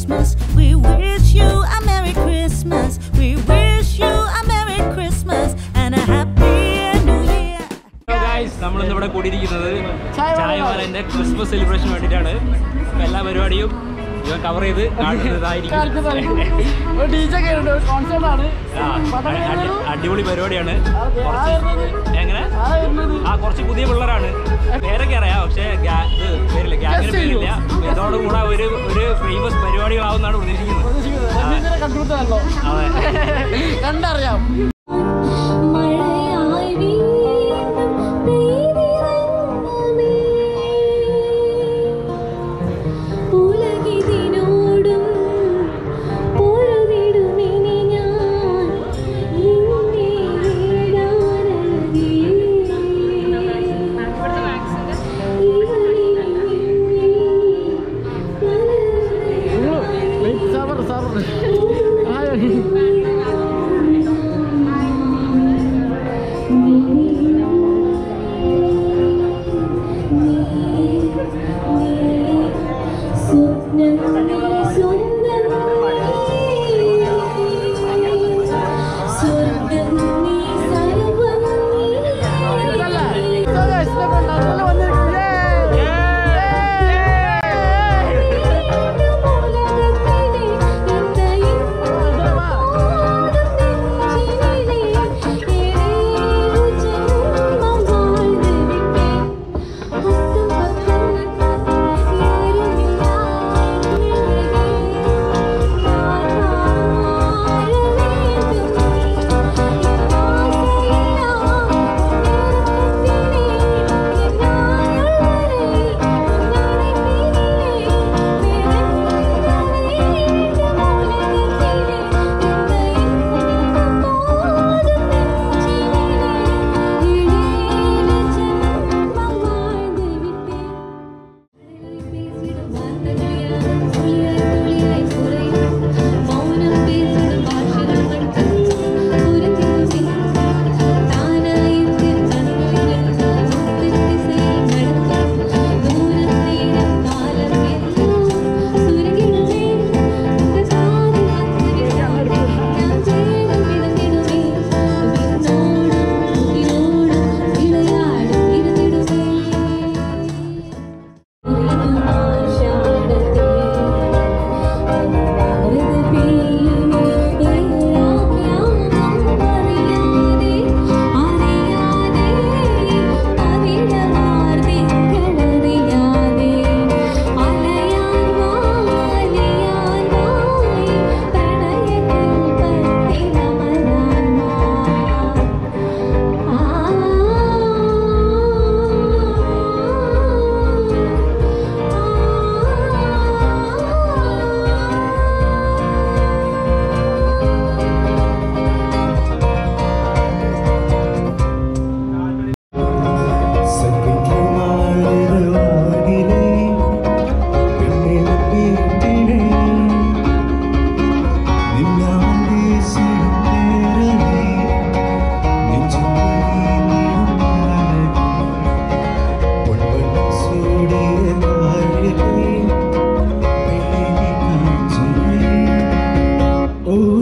Christmas. We wish you a Merry Christmas. We wish you a Merry Christmas and a Happy New Year. നമ്മൾ ഇന്ന് ഇവിടെ കൂടിയിരിക്കുന്നത് ചായവാലന്റെ Christmas celebration വേണ്ടിയിട്ടാണ് എല്ലാ പരിപാടിയും ഇവൻ കവർ ചെയ്ത് അടിപൊളി പരിപാടിയാണ് എങ്ങനെ ആ കുറച്ച് പുതിയ പിള്ളേരാണ് പേരൊക്കെ അറിയാം പക്ഷേ ഇത് പേരില്ല ഗ്യാങ്ങിന് പേരില്ല ഇതോടും കൂടെ ഒരു ഒരു ഫേമസ് പരിപാടികളാവുന്നാണ് പ്രതീക്ഷിക്കുന്നത് അതെ കണ്ടറിയാം Thank you.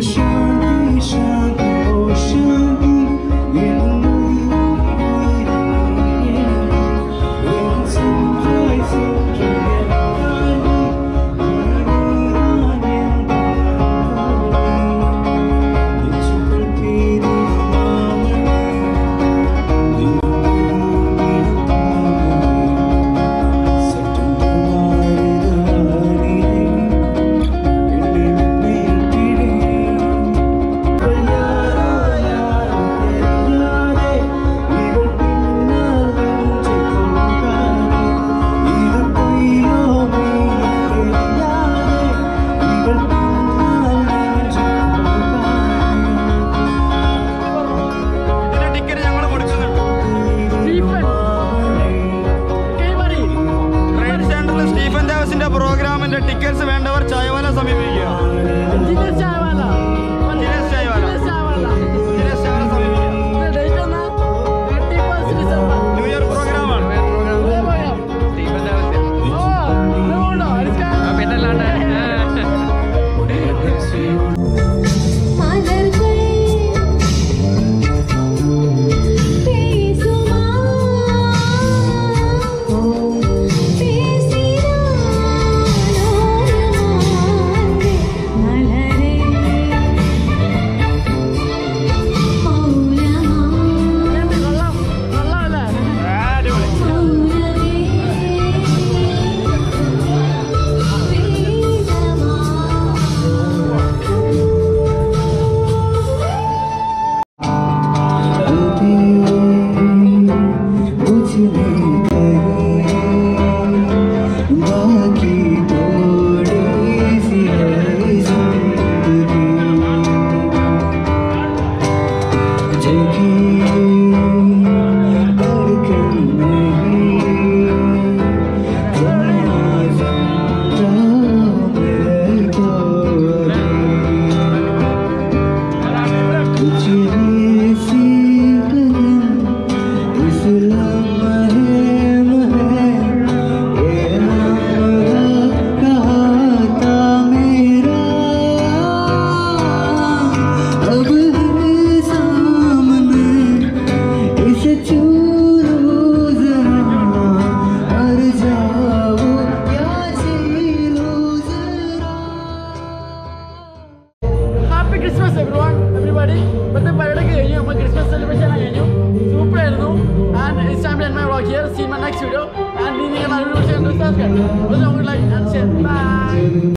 想一想 സ്റ്റീഫൻ പ്രോഗ്രാമിന്റെ ടിക്കറ്റ്സ് വേണ്ടവർ ചായവാല സമീപിക്കുക. See my next video. And leaving another video to subscribe. Also, would like and share. Bye.